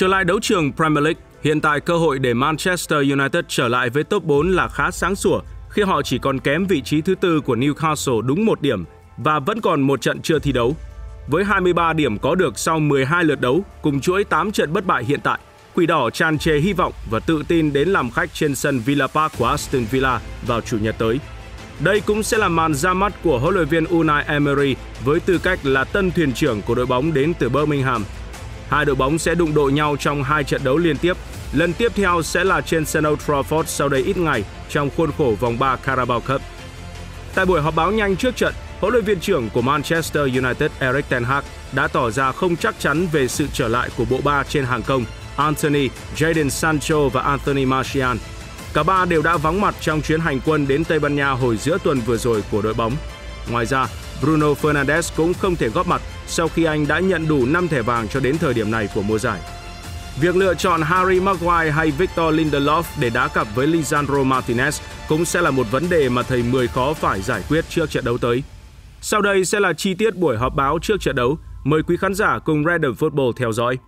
Trở lại đấu trường Premier League, hiện tại cơ hội để Manchester United trở lại với top 4 là khá sáng sủa khi họ chỉ còn kém vị trí thứ tư của Newcastle đúng một điểm và vẫn còn một trận chưa thi đấu. Với 23 điểm có được sau 12 lượt đấu cùng chuỗi 8 trận bất bại hiện tại, Quỷ đỏ tràn trề hy vọng và tự tin đến làm khách trên sân Villa Park của Aston Villa vào chủ nhật tới. Đây cũng sẽ là màn ra mắt của huấn luyện viên Unai Emery với tư cách là tân thuyền trưởng của đội bóng đến từ Birmingham. Hai đội bóng sẽ đụng độ nhau trong hai trận đấu liên tiếp. Lần tiếp theo sẽ là trên sân Old Trafford sau đây ít ngày trong khuôn khổ vòng 3 Carabao Cup. Tại buổi họp báo nhanh trước trận, huấn luyện viên trưởng của Manchester United Erik ten Hag đã tỏ ra không chắc chắn về sự trở lại của bộ ba trên hàng công Anthony, Jadon Sancho và Anthony Martial. Cả ba đều đã vắng mặt trong chuyến hành quân đến Tây Ban Nha hồi giữa tuần vừa rồi của đội bóng. Ngoài ra, Bruno Fernandes cũng không thể góp mặt sau khi anh đã nhận đủ 5 thẻ vàng cho đến thời điểm này của mùa giải. Việc lựa chọn Harry Maguire hay Victor Lindelof để đá cặp với Lisandro Martinez cũng sẽ là một vấn đề mà thầy Mười khó phải giải quyết trước trận đấu tới. Sau đây sẽ là chi tiết buổi họp báo trước trận đấu. Mời quý khán giả cùng Random Football theo dõi.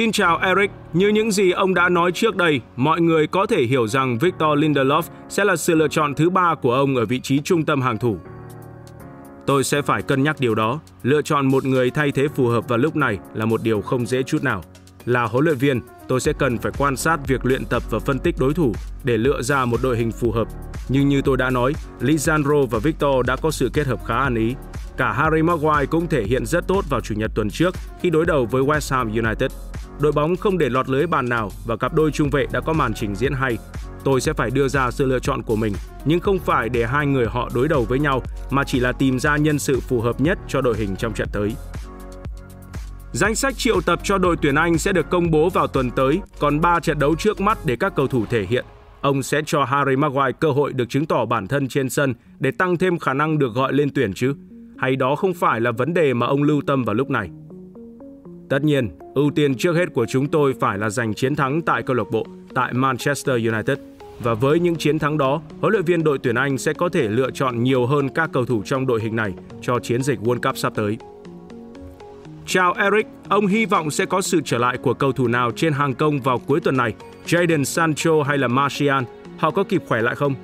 Xin chào Eric, như những gì ông đã nói trước đây, mọi người có thể hiểu rằng Victor Lindelof sẽ là sự lựa chọn thứ ba của ông ở vị trí trung tâm hàng thủ. Tôi sẽ phải cân nhắc điều đó. Lựa chọn một người thay thế phù hợp vào lúc này là một điều không dễ chút nào. Là huấn luyện viên, tôi sẽ cần phải quan sát việc luyện tập và phân tích đối thủ để lựa ra một đội hình phù hợp. Nhưng như tôi đã nói, Lisandro và Victor đã có sự kết hợp khá ăn ý. Cả Harry Maguire cũng thể hiện rất tốt vào chủ nhật tuần trước khi đối đầu với West Ham United đội bóng không để lọt lưới bàn nào và cặp đôi trung vệ đã có màn trình diễn hay. Tôi sẽ phải đưa ra sự lựa chọn của mình, nhưng không phải để hai người họ đối đầu với nhau, mà chỉ là tìm ra nhân sự phù hợp nhất cho đội hình trong trận tới. Danh sách triệu tập cho đội tuyển Anh sẽ được công bố vào tuần tới, còn 3 trận đấu trước mắt để các cầu thủ thể hiện. Ông sẽ cho Harry Maguire cơ hội được chứng tỏ bản thân trên sân để tăng thêm khả năng được gọi lên tuyển chứ? Hay đó không phải là vấn đề mà ông lưu tâm vào lúc này? Tất nhiên, ưu tiên trước hết của chúng tôi phải là giành chiến thắng tại câu lạc bộ, tại Manchester United. Và với những chiến thắng đó, huấn luyện viên đội tuyển Anh sẽ có thể lựa chọn nhiều hơn các cầu thủ trong đội hình này cho chiến dịch World Cup sắp tới. Chào Eric, ông hy vọng sẽ có sự trở lại của cầu thủ nào trên hàng công vào cuối tuần này, Jadon Sancho hay là Martial, họ có kịp khỏe lại không?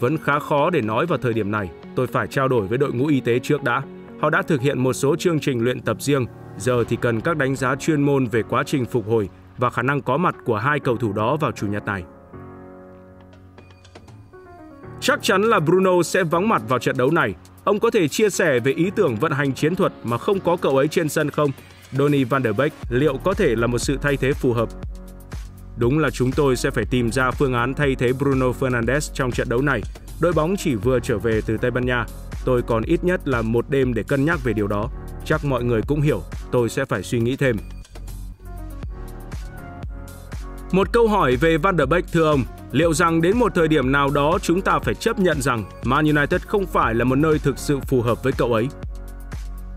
Vẫn khá khó để nói vào thời điểm này, tôi phải trao đổi với đội ngũ y tế trước đã. Họ đã thực hiện một số chương trình luyện tập riêng Giờ thì cần các đánh giá chuyên môn về quá trình phục hồi và khả năng có mặt của hai cầu thủ đó vào chủ nhật này. Chắc chắn là Bruno sẽ vắng mặt vào trận đấu này. Ông có thể chia sẻ về ý tưởng vận hành chiến thuật mà không có cậu ấy trên sân không? Donny van der Beek, liệu có thể là một sự thay thế phù hợp? Đúng là chúng tôi sẽ phải tìm ra phương án thay thế Bruno Fernandes trong trận đấu này. Đội bóng chỉ vừa trở về từ Tây Ban Nha. Tôi còn ít nhất là một đêm để cân nhắc về điều đó. Chắc mọi người cũng hiểu tôi sẽ phải suy nghĩ thêm. Một câu hỏi về Van der Beek thưa ông, liệu rằng đến một thời điểm nào đó chúng ta phải chấp nhận rằng Man United không phải là một nơi thực sự phù hợp với cậu ấy?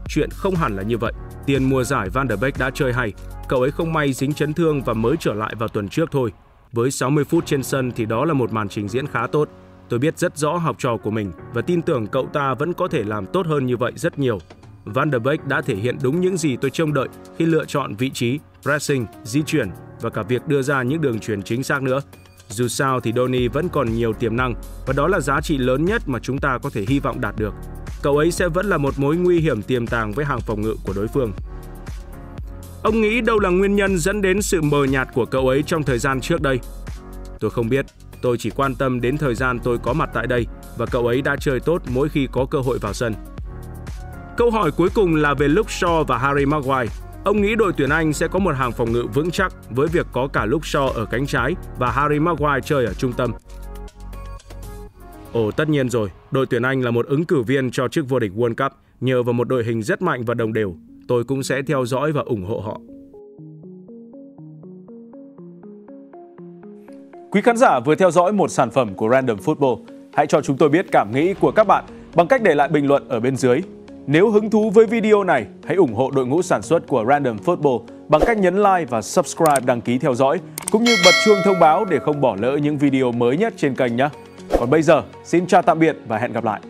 Chuyện không hẳn là như vậy. Tiền mùa giải Van der Beek đã chơi hay, cậu ấy không may dính chấn thương và mới trở lại vào tuần trước thôi. Với 60 phút trên sân thì đó là một màn trình diễn khá tốt. Tôi biết rất rõ học trò của mình và tin tưởng cậu ta vẫn có thể làm tốt hơn như vậy rất nhiều Van der Beek đã thể hiện đúng những gì tôi trông đợi khi lựa chọn vị trí, pressing, di chuyển và cả việc đưa ra những đường truyền chính xác nữa. Dù sao thì Donny vẫn còn nhiều tiềm năng và đó là giá trị lớn nhất mà chúng ta có thể hy vọng đạt được. Cậu ấy sẽ vẫn là một mối nguy hiểm tiềm tàng với hàng phòng ngự của đối phương. Ông nghĩ đâu là nguyên nhân dẫn đến sự mờ nhạt của cậu ấy trong thời gian trước đây? Tôi không biết, tôi chỉ quan tâm đến thời gian tôi có mặt tại đây và cậu ấy đã chơi tốt mỗi khi có cơ hội vào sân. Câu hỏi cuối cùng là về Luke Shaw và Harry Maguire. Ông nghĩ đội tuyển Anh sẽ có một hàng phòng ngự vững chắc với việc có cả Luke Shaw ở cánh trái và Harry Maguire chơi ở trung tâm. Ồ tất nhiên rồi, đội tuyển Anh là một ứng cử viên cho chức vô địch World Cup nhờ vào một đội hình rất mạnh và đồng đều. Tôi cũng sẽ theo dõi và ủng hộ họ. Quý khán giả vừa theo dõi một sản phẩm của Random Football. Hãy cho chúng tôi biết cảm nghĩ của các bạn bằng cách để lại bình luận ở bên dưới. Nếu hứng thú với video này, hãy ủng hộ đội ngũ sản xuất của Random Football bằng cách nhấn like và subscribe đăng ký theo dõi, cũng như bật chuông thông báo để không bỏ lỡ những video mới nhất trên kênh nhé. Còn bây giờ, xin chào tạm biệt và hẹn gặp lại.